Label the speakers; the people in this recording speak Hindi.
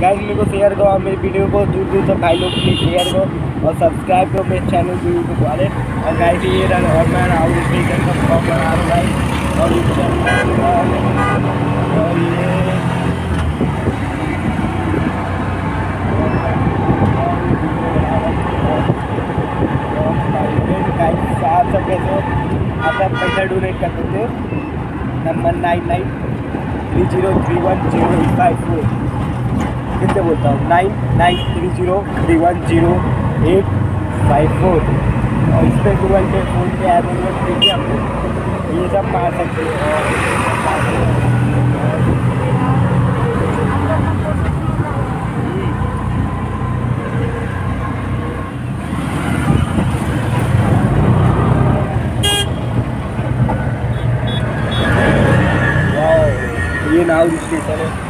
Speaker 1: गाइस मेरे को शेयर करो और मेरी वीडियो को दूर दूर तक भाई लोग प्लीज़ शेयर करो और सब्सक्राइब करो मेरे चैनल को यूट्यूब वाले और गाइस ये रन और मैं राहुल स्टेशन का ब्लॉग बना रहा हूँ गाइस और और ये आप सब कैसे हो? आप सब पैसा डोनेट कर सकते हो। Number nine nine three zero three one zero five four फिर से बोलता हूँ? Nine nine three zero three one zero eight five four और इस पर गूगल पे फ़ोन पे ऐप हम लोग ये सब मार सकते हैं। ये नाउ स्टेशन है।